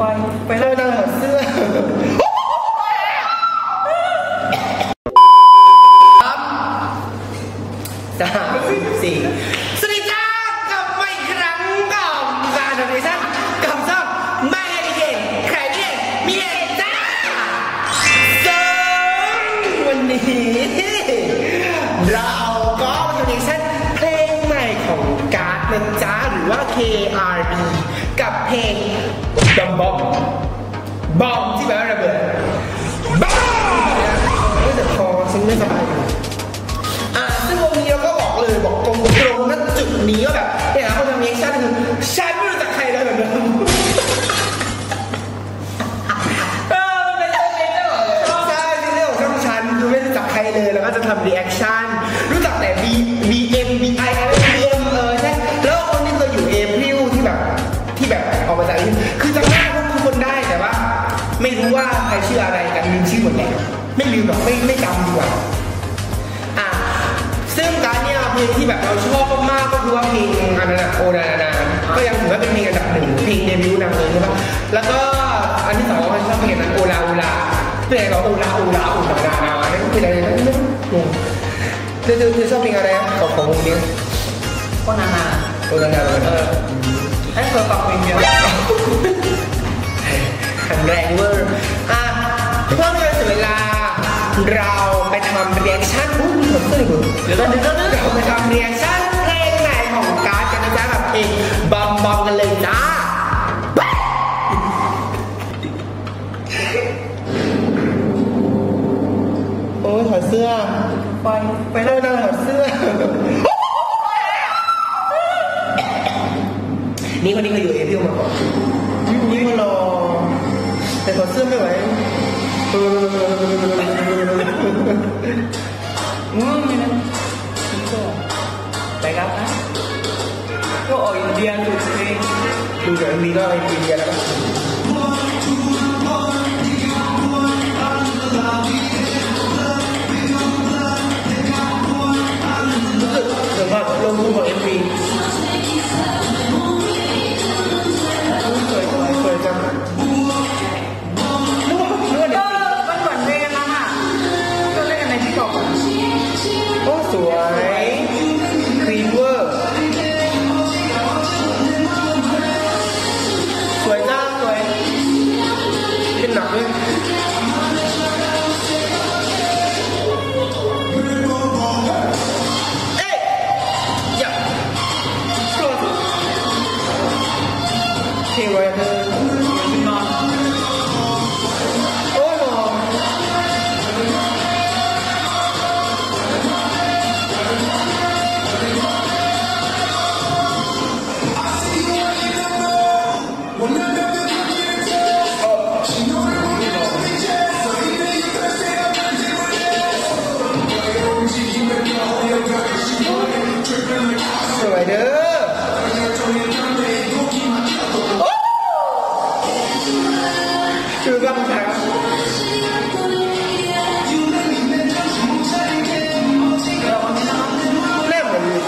ไปไปแล้วนะเสื้อสามสี่สวัสดีจ้ากลับมาอีกครั้งกับการทำเนชั่นกับช่องไม่ให้เห็นใครไม่เห็นมีเห็นจ้าซึ่งวันนี้เราก็ทำเนชั่นเพลงใหม่ของKARD นะจ๊ะหรือว่า KR บอมที่แปลว่าระเบิดบอมเฮ้ยแต่คอฉันไม่สบายอยู่อ่าซึ่งวงนี้เราก็บอกเลยบอกตรงตรงๆณจุดนี้ว่าแบบเนี่ยนะเขาทำ reaction คือฉันไม่รู้จักใครเลยแบบเดิมเออมันเป็นเรื่องนี้ด้วยเหรอใช่เรื่องของช่องฉันคือไม่รู้จักใครเลยแล้วก็จะทำ reactionรู้จักแต่ B B ดีกว่าอะซึ่งการเนี่ยเพลงที่แบบเราชอบมากก็คือว่าเพลงอันนั้นโอนานาก็ยังถือว่าเป็นเพลงอันดับหนึ่งเพลงเดบิวต์นางเลยใช่ปะแล้วก็อันที่สองเราชอบเพลงนั้นโอลาโอลาเพลงเรา Hola Hola Oh NaNa นานั่นคืออะไรนั่นนั่นงงเธอเธอเธอชอบเพลงอะไรอะของของวงนี้ก็นานา Oh NaNa เออให้เธอฟังเพลงเดียวแข็งแรงเวอร์อะเพื่อไม่ให้เสียเวลา เราไปทำ reaction อุ้ยมีคนเสื้ออยู่เดี๋ยวก่อนเดี๋ยวก่อนเดี๋ยวก่อนเราไปทำ reaction เพลงไหนของ KARD กันนะจ๊ะแบบเพลง Bomb Bomb กันเลยจ้าโอ้ยถอดเสื้อ ไป ไปเลยนะถอดเสื้อ นี่คนนี้เคยอยู่เอพิวมาก่อนนี่มารอแต่ถอดเสื้อไม่ไหว เอออืมนี่นะก็ไ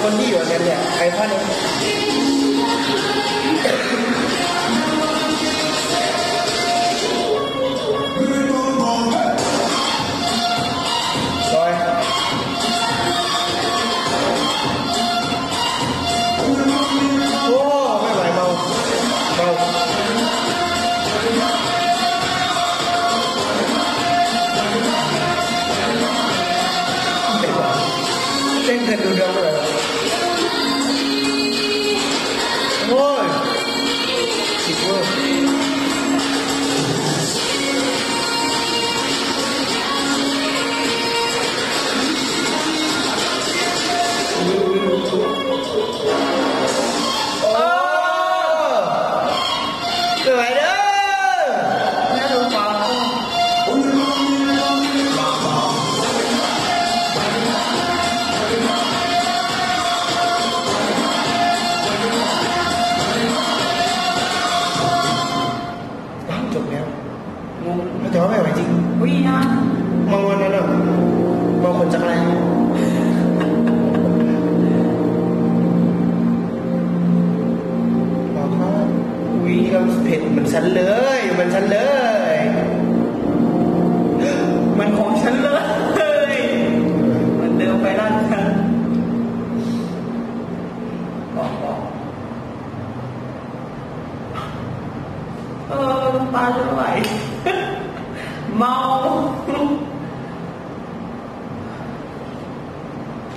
คนที่อยู่อันนั้นเนี่ยไอ้พ่อเนี่ย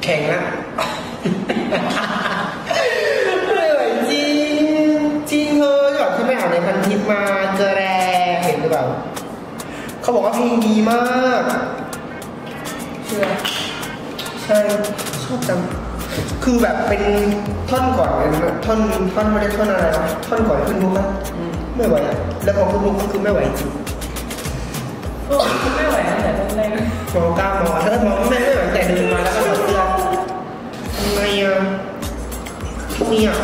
แข่งนะไม่ไหวจริงจริงเธอแบบที่ไม่อ่านในพันทิปมาเจอแรเห็นหรือเปล่าเขาบอกว่าเพลงดีมากเชื่อใช่ชอบจังคือแบบเป็นท่อนก่อนเลยนะท่อนท่อนไม่ได้ท่อนอะไรวะท่อนก่อนขึ้นมุกอะไม่ไหวอะแล้วพอขึ้นมุกก็คือไม่ไหวจริง โอ้ไม่ไหวตั้งแต่นแรกมองกล้ามองถ้ามองไม่ไม่ไหวแต่เดินมาแล้วก็ถอดเสื้อทำไงอะพวกนี้อะ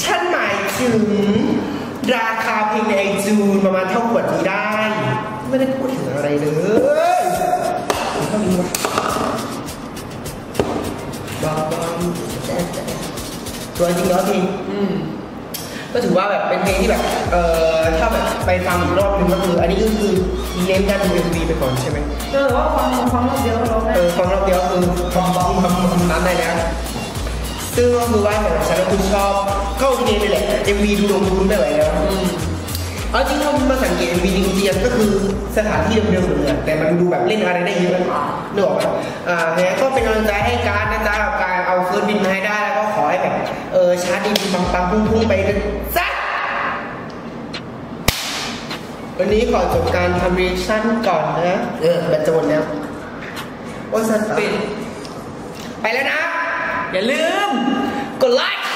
ฉันหมายถึงราคาเพลงในไอจูนประมาณเท่าขวดนี้ได้ ไม่ได้พูดถึงอะไรเลยเท่านี้วะบ้าบ้าตัวจริงแล้วเพลงอืม ก็ถือว่าแบบเป็นเพลงที่แบบเอ่อถ้าแบบไปฟังอีกรอบนึงก็คือ อันนี้ก็คือเน้นการดู MV ไปก่อนใช่ไหมเจอว่าฟังฟังรอบเดียวก็ร้องได้เออฟังรอบเดียวคือทำบ้องทำทำนั้นได้แล้วซึ่งก็คือว่าแบบฉันก็คือชอบก็โอเคเลยแหละ MV ดูลงดูไม่ไหวแล้วอืม เอาจริงถ้ามาสังเกต MV จริงๆก็คือสถานที่เดิมๆหมดเลยแต่มันดูแบบเล่นอะไรได้เยอะนึกออกไหมอ่าเนี่ยก็เป็นกำลังใจให้ KARD นะจ๊ะกับการเอา first win มาให้ได้แล้วก็ขอให้แบบเออชาร์ตดีๆปังๆพุ่งๆไปกันซะวันนี้ขอจบการทำรีชั่นก่อนนะ เออแบตจะหมดแล้วโอ้สันปิดไปแล้วนะ อย่าลืม กดไลค์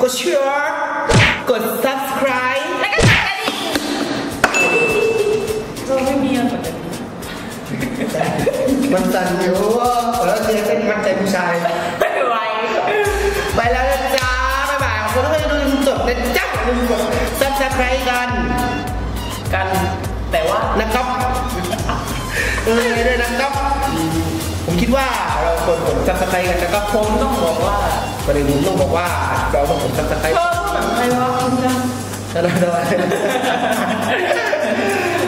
กดแชร์ กด subscribe อยู่ว่าแล้วเจอเป็นมัดใจผู้ชายไม่เป็นไปแล้วนะจ๊ะบ๊ายบายขอบคุณทุกคนที่ดูจนจบนะจ๊ะอย่าลืมกด subscribe กัน กันแต่ว่านะครับเออด้วยนะครับ ผมคิดว่าเราควรกด subscribe กันนะครับผมต้องบอกว่าประเด็นผมต้องบอกว่าเราต้องกด subscribe เธอเหมือนใครว่าคุณจะก็ได้ด้วย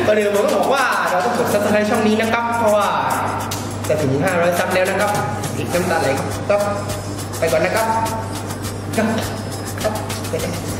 ก็เดี๋ยวผมก็บอกว่าเราต้องกด subscribe ช่องนี้นะครับเพราะว่า จะถึง 500 sub แล้วนะครับ อีกน้ำตาไหลครับ ไปก่อนนะครับครับครับ